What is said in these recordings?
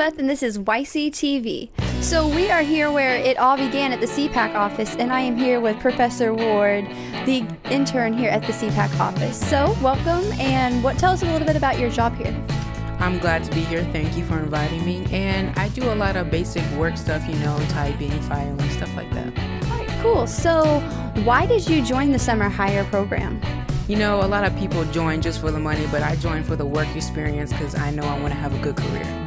this is YCTV. So we are here where it all began at the CPAC office, and I am here with Professor Ward, the intern here at the CPAC office. So welcome, and what tell us a little bit about your job here. I'm glad to be here. Thank you for inviting me. And I do a lot of basic work stuff, you know, typing, filing, stuff like that. All right, cool. So why did you join the summer hire program? You know, a lot of people join just for the money, but I joined for the work experience because I know I want to have a good career.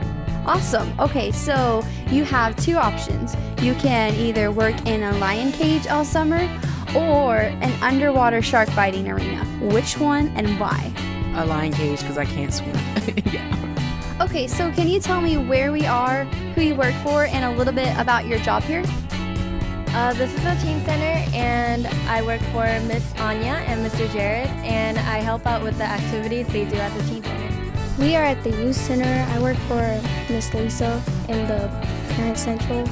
Awesome. Okay, so you have two options. You can either work in a lion cage all summer or an underwater shark biting arena. Which one and why? A lion cage because I can't swim. yeah. Okay, so can you tell me where we are, who you work for, and a little bit about your job here? Uh, this is the Teen Center, and I work for Miss Anya and Mr. Jared, and I help out with the activities they do at the Teen Center. We are at the Youth Center. I work for Miss Lisa in the Parent Central,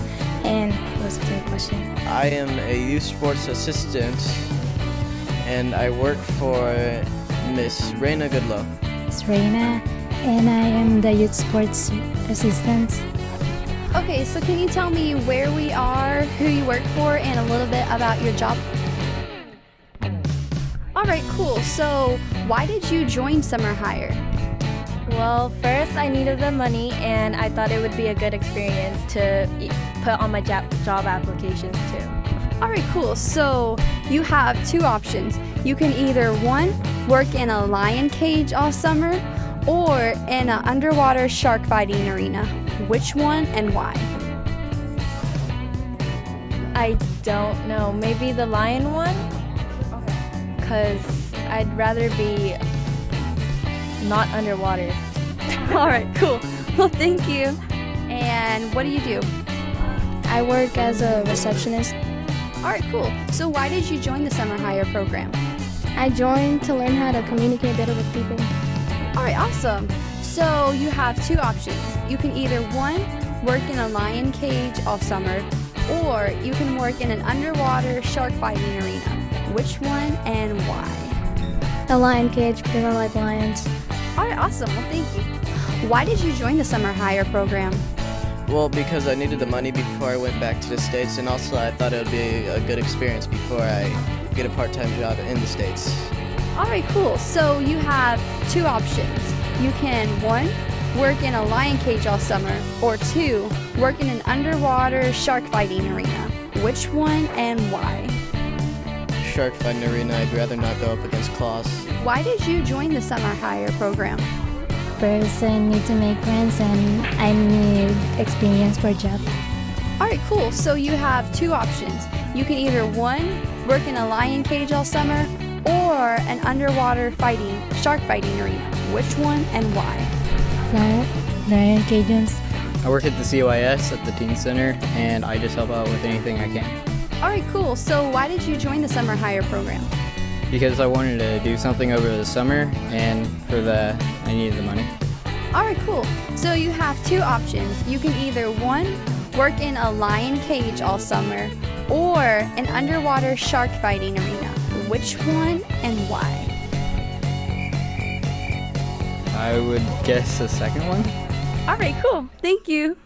and what's the question? I am a youth sports assistant, and I work for Miss Raina Goodlow. It's Raina, and I am the youth sports assistant. Okay, so can you tell me where we are, who you work for, and a little bit about your job? All right, cool. So, why did you join Summer Hire? Well, first I needed the money, and I thought it would be a good experience to put on my job applications too. All right, cool. So, you have two options. You can either one, work in a lion cage all summer, or in an underwater shark fighting arena. Which one and why? I don't know. Maybe the lion one? Because I'd rather be not underwater. All right, cool. Well, thank you. And what do you do? I work as a receptionist. All right, cool. So, why did you join the Summer Hire program? I joined to learn how to communicate better with people. All right, awesome. So you have two options. You can either one, work in a lion cage all summer, or you can work in an underwater shark fighting arena. Which one and why? The lion cage because I like lions. All right, awesome. Well, thank you. Why did you join the Summer Hire program? Well, because I needed the money before I went back to the States, and also I thought it would be a good experience before I get a part time job in the States. All right, cool. So you have two options. You can one, work in a lion cage all summer, or two, work in an underwater shark fighting arena. Which one and why? Shark fighting arena, I'd rather not go up against claws. Why did you join the Summer Hire program? First, I need to make friends and I need experience for job. All right, cool. So you have two options. You can either one, work in a lion cage all summer, or an underwater fighting, shark fighting arena. Which one and why? Lion, lion cages. I work at the CYS at the Teen Center, and I just help out with anything I can. All right, cool. So why did you join the Summer Hire program? Because I wanted to do something over the summer, and for the I needed the money. All right, cool. So you have two options. You can either one, work in a lion cage all summer, or an underwater shark fighting arena. Which one and why? I would guess the second one. All right, cool. Thank you.